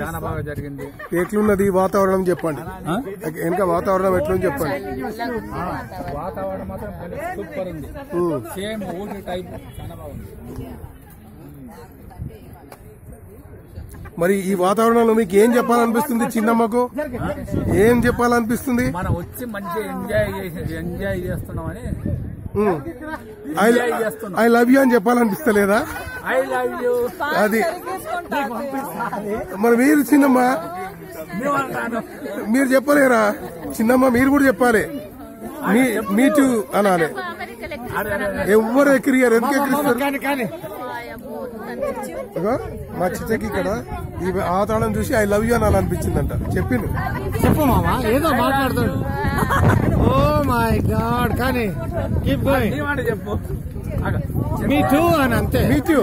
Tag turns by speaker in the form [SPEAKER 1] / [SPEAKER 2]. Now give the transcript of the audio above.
[SPEAKER 1] చాలా బాగా జరిగింది.
[SPEAKER 2] ఎట్లున్నది ఈ వాతావరణం చెప్పండి. వెనక వాతావరణం ఎట్లుంది చెప్పండి.
[SPEAKER 1] వాతావరణం మాత్రం సూపర్ ఉంది. సేమ్ ఊటీ టైప్ చాలా బాగుంది.
[SPEAKER 2] మరి ఈ వాతావరణంలో మీకు ఏం చెప్పాలనిపిస్తుంది చిన్నమ్మకు? ఏం చెప్పాలనిపిస్తుంది?
[SPEAKER 1] మనం వచ్చి మంచిగా ఎంజాయ్ ఎంజాయ్ చేస్తున్నామని
[SPEAKER 2] ఐ లవ్ యూ అని చెప్పాలనిపిస్తలేదా?
[SPEAKER 1] ఐ లవ్ యూ
[SPEAKER 2] అది. మరి మీరు చిన్నమ్మ? మీరు చెప్పలేరా? చిన్నమ్మ మీరు కూడా చెప్పాలి. మీ టూ అనాలి. ఎవ్వరు ఎక్కిరిగారు ఎందుకు ఎక్కిరిస్తారు? మా చిచ్చకి ఇక్కడ ఈ ఆతాళం చూసి ఐ లవ్ యూ అని అనిపించిందంట చెప్పిండు.
[SPEAKER 3] చెప్పు మామా ఏదో మాట్లాడుతాడు. ఓ మై గాడ్ కానీ కీప్ గోయింగ్ మీ టూ అని అంతే.
[SPEAKER 2] మీ టూ